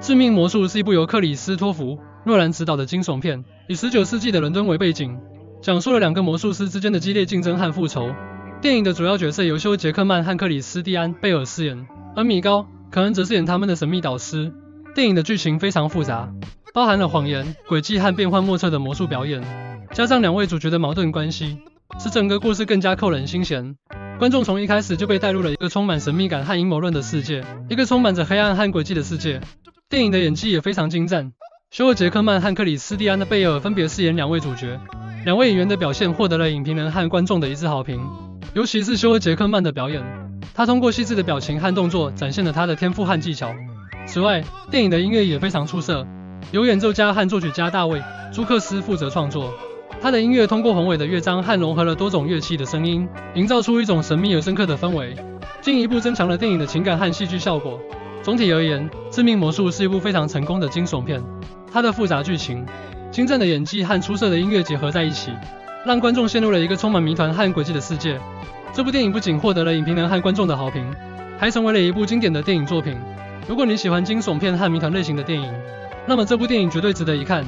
致命魔术是一部由克里斯托弗·诺兰执导的惊悚片，以19世纪的伦敦为背景，讲述了两个魔术师之间的激烈竞争和复仇。电影的主要角色由休·杰克曼和克里斯蒂安·贝尔饰演，而米高·可恩则饰演他们的神秘导师。电影的剧情非常复杂，包含了谎言、诡计和变幻莫测的魔术表演，加上两位主角的矛盾关系，使整个故事更加扣人心弦。观众从一开始就被带入了一个充满神秘感和阴谋论的世界，一个充满着黑暗和诡计的世界。电影的演技也非常精湛，休·杰克曼和克里斯蒂安的贝尔分别饰演两位主角，两位演员的表现获得了影评人和观众的一致好评。尤其是休·杰克曼的表演，他通过细致的表情和动作展现了他的天赋和技巧。此外，电影的音乐也非常出色，由演奏家和作曲家大卫·朱克斯负责创作。他的音乐通过宏伟的乐章和融合了多种乐器的声音，营造出一种神秘而深刻的氛围，进一步增强了电影的情感和戏剧效果。总体而言，《致命魔术》是一部非常成功的惊悚片。它的复杂剧情、精湛的演技和出色的音乐结合在一起，让观众陷入了一个充满谜团和诡计的世界。这部电影不仅获得了影评人和观众的好评，还成为了一部经典的电影作品。如果你喜欢惊悚片和谜团类型的电影，那么这部电影绝对值得一看。